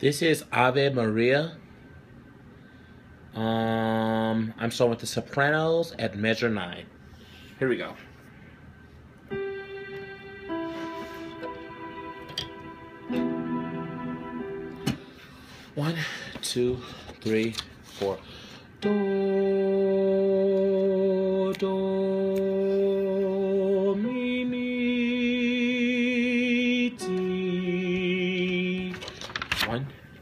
This is Ave Maria. Um, I'm starting with the sopranos at measure nine. Here we go. One, two, three, four. Do,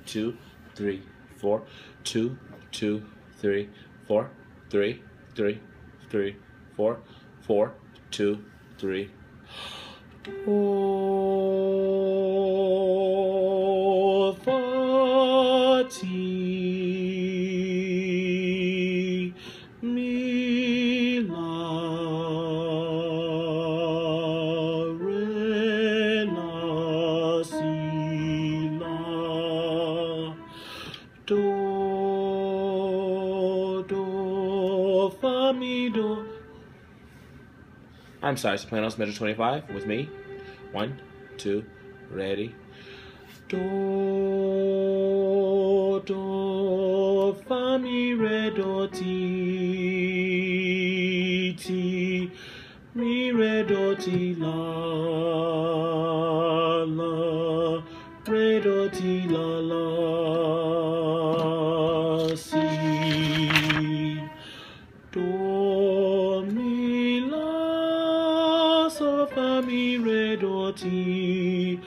two, three, four. Two, two, three, four. Three, three, three, four. Four, two, three. Do, fa, mi, do. I'm sorry, Sopranos, measure 25 with me. One, two, ready. Do, do, fa, mi, re, do, ti, ti, mi, re, do, ti, la, mi, re, do, ti,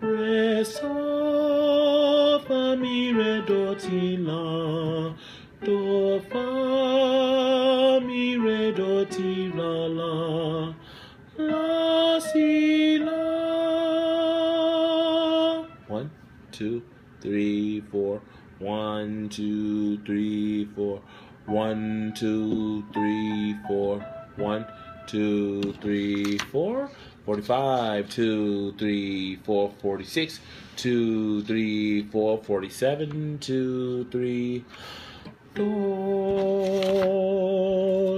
re, sol, fa, mi, re, do, ti, la, do, fa, mi, re, do, ti, la, la, la, si, la. One, two, three, four. One, two, three, four. One, two, three, four. One, two, three, four. 45, 2, 3, 4, 46, 2, 3, 4, 47, 2, 3, do,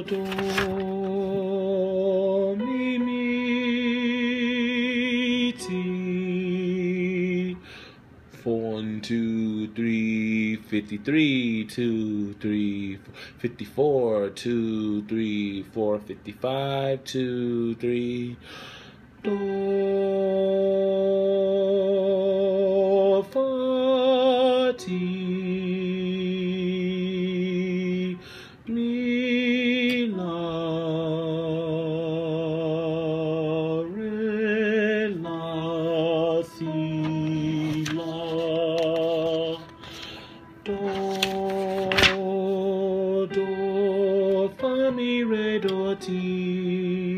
do, mi, mi, ti. One, two, three, 53, two, three, four, 54, two, three, four, 55, two, three, do, mi, la, re, la, si, la, do, do, fa, mi, re, do, ti,